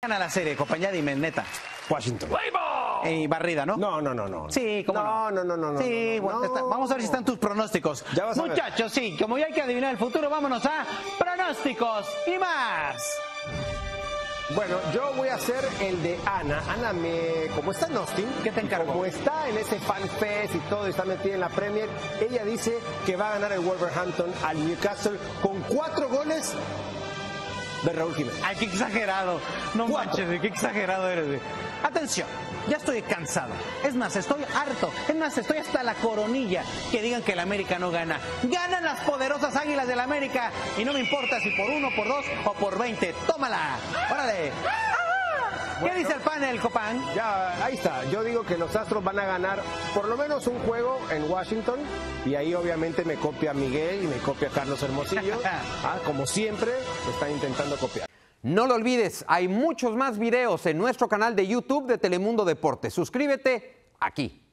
gana la serie, compañía? Dime, neta. Washington. Y barrida, ¿no? No, no, no, no. Sí, ¿cómo no? No, no, no, no. Sí, no, bueno, no. está- vamos a ver si están tus pronósticos. Ya vas a ver. Muchachos, sí, como ya hay que adivinar el futuro, vámonos a pronósticos y más. Bueno, yo voy a hacer el de Ana. Ana, me, como está en Austin, ¿Qué te encargó? Como está en ese fan fest y todo, y está metida en la Premier, ella dice que va a ganar el Wolverhampton al Newcastle con cuatro goles de Raúl Jiménez. Ay, qué exagerado. No Cuatro. manches, qué exagerado eres, güey. Atención, ya estoy cansado. Es más, estoy harto. Es más, estoy hasta la coronilla que digan que el América no gana. Ganan las poderosas águilas del América. Y no me importa si por uno, por dos o por veinte. Tómala. Órale. ¿Qué Bueno. dice el panel, Copán? Ya, ahí está. Yo digo que los Astros van a ganar por lo menos un juego en Washington. Y ahí obviamente me copia Miguel y me copia Carlos Hermosillo. Ah, como siempre, están intentando copiar. No lo olvides, hay muchos más videos en nuestro canal de YouTube de Telemundo Deportes. Suscríbete aquí.